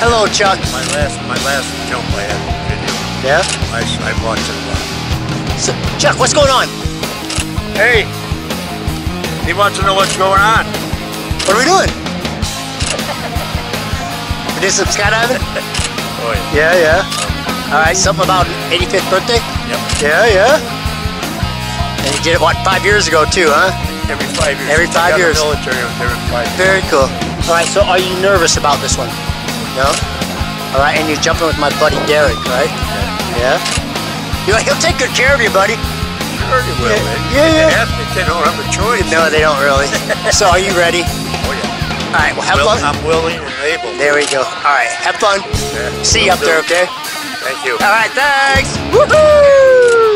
Hello, Chuck. My last, my last jump I had video. Yeah? I, I watched it a lot. So, Chuck, what's going on? Hey, he wants to know what's going on. What are we doing? we did some skydiving? Oh yeah. Yeah, yeah. Um, All right, something about 85th birthday? Yep. Yeah, yeah. And you did it, what, five years ago too, huh? Every five years. Every five years. Military every five years. Very cool. All right, so are you nervous about this one? No? All right, and you're jumping with my buddy Derek, right? Yeah? You know, he'll take good care of you, buddy. Sure you will. Yeah, man. yeah, They have They don't have a choice. No, they don't really. so are you ready? Oh yeah. All right, well, have Well, fun. I'm willing and able. There we go. All right, have fun. Yeah, See you will up there, okay? Thank you. All right, thanks. Woohoo!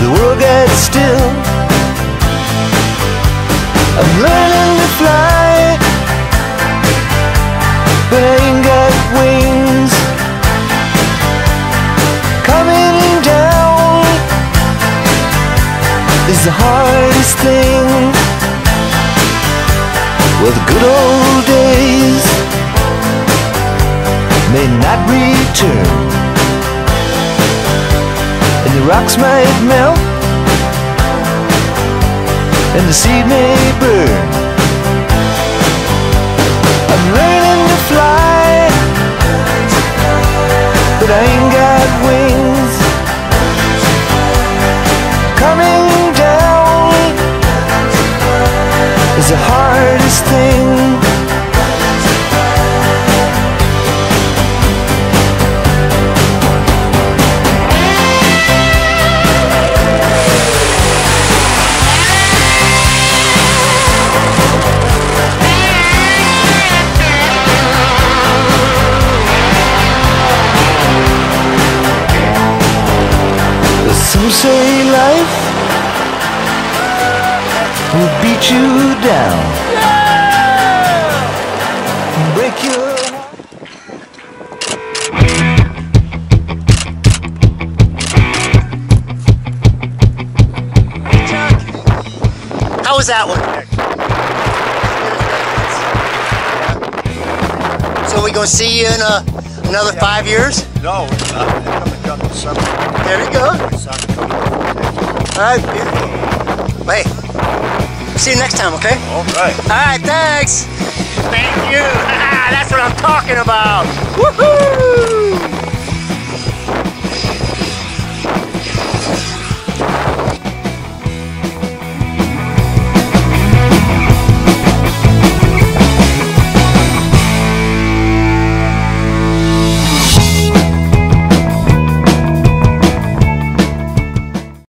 the world gets still. I'm learning to fly, but I ain't got wings. Coming down is the hardest thing. Well, the good old days may not return rocks might melt and the seed may burn. Some say life will beat you down, break your. How was that one? So we gonna see you in uh, another five years? No, it's not. They come and jump this summer. There we go. My son comes over. All right, beautiful. Hey, see you next time, okay? All right. All right, thanks. Thank you. That's what I'm talking about. Woohoo!